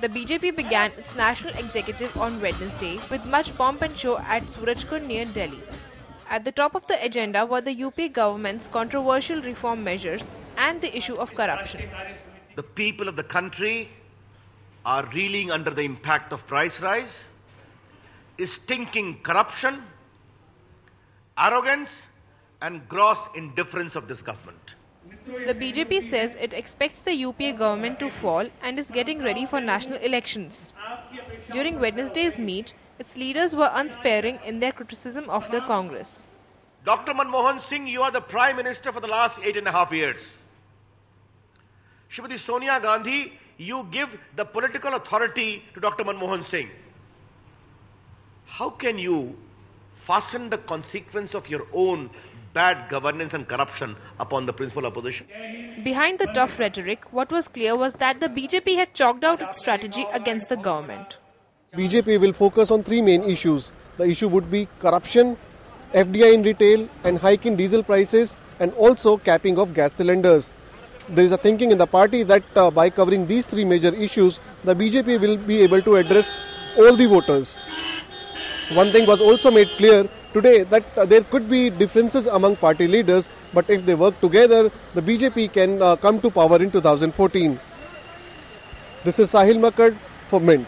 The BJP began its national executive on Wednesday with much pomp and show at Surajkund near Delhi. At the top of the agenda were the UPA government's controversial reform measures and the issue of corruption. The people of the country are reeling under the impact of price rise, stinking corruption, arrogance, and gross indifference of this government. The BJP says it expects the UPA government to fall and is getting ready for national elections. During Wednesday's meet, its leaders were unsparing in their criticism of the Congress. Dr. Manmohan Singh, you are the Prime Minister for the last eight and a half years. Shrimati Sonia Gandhi, you give the political authority to Dr. Manmohan Singh. How can you fasten the consequence of your own bad governance and corruption upon the principal opposition? Behind the tough rhetoric, what was clear was that the BJP had chalked out its strategy against the government. BJP will focus on three main issues. The issue would be corruption, FDI in retail, and hike in diesel prices, and also capping of gas cylinders. There is a thinking in the party that uh, by covering these three major issues, the BJP will be able to address all the voters. One thing was also made clear today that uh, there could be differences among party leaders, but if they work together, the BJP can uh, come to power in 2014. This is Sahil Makad for Mint.